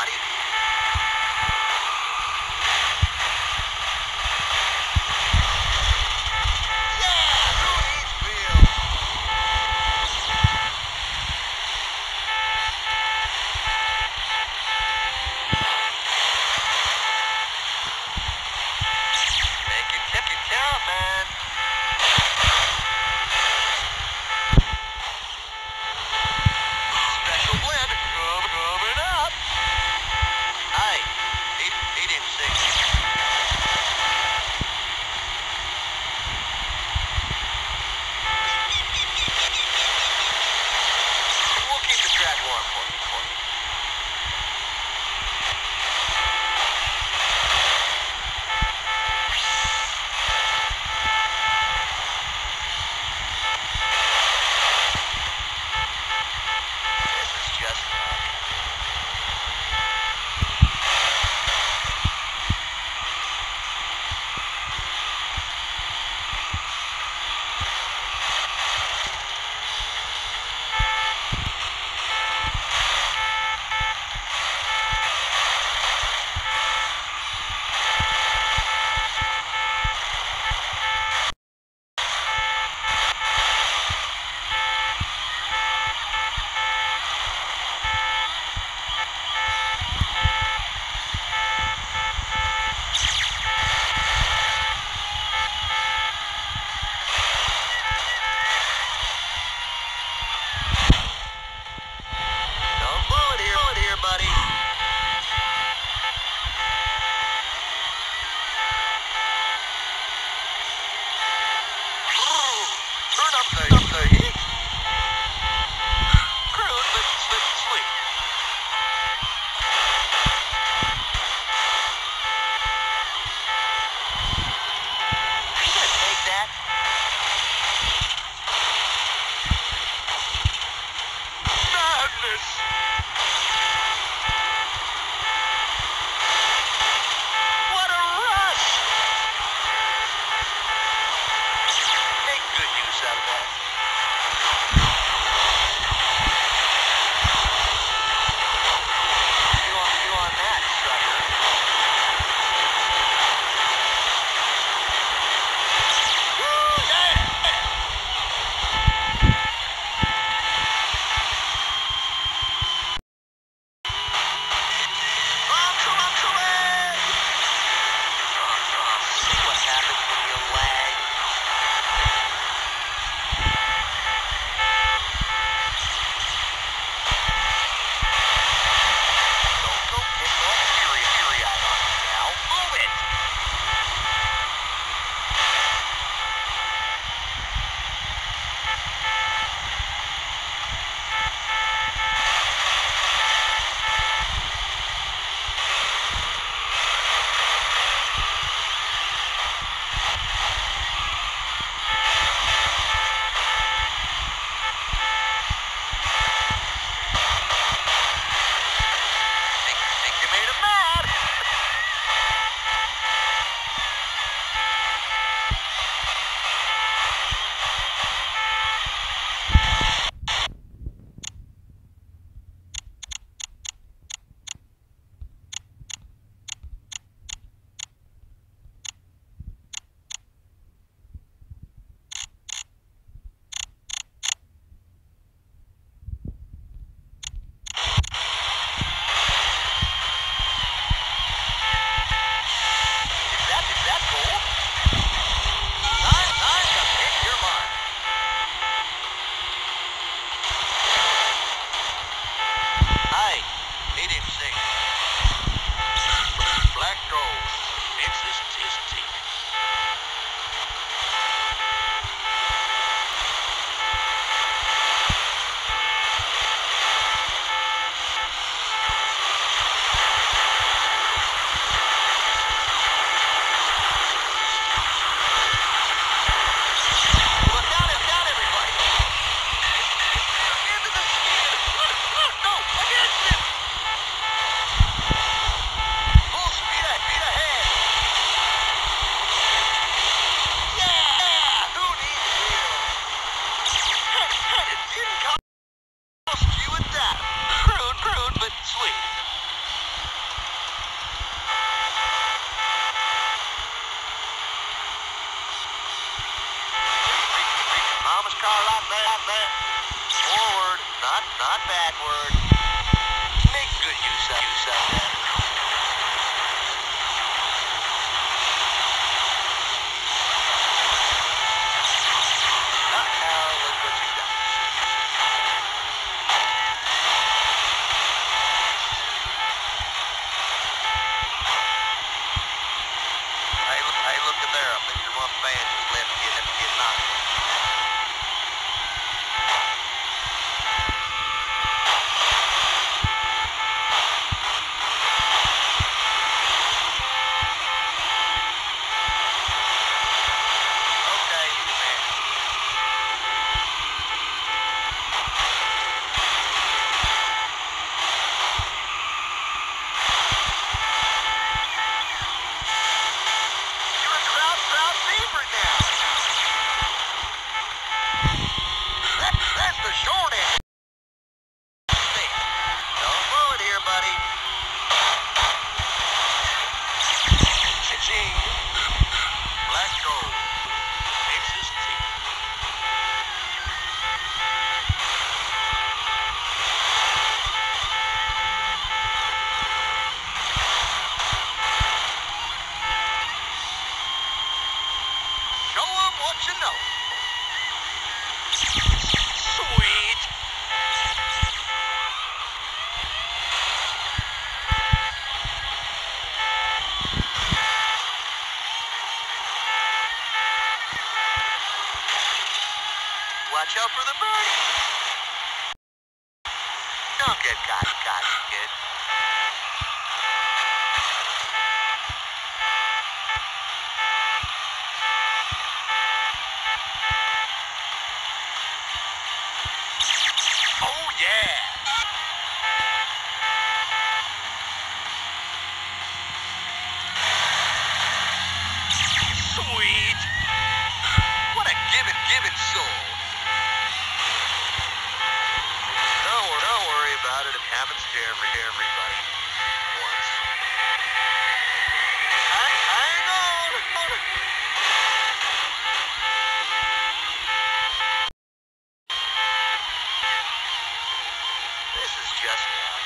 out, Forward, not, not backward. no. Sweet. Watch out for the birdie. Don't get caught, caught, kid. everybody. Hang on! This is just not.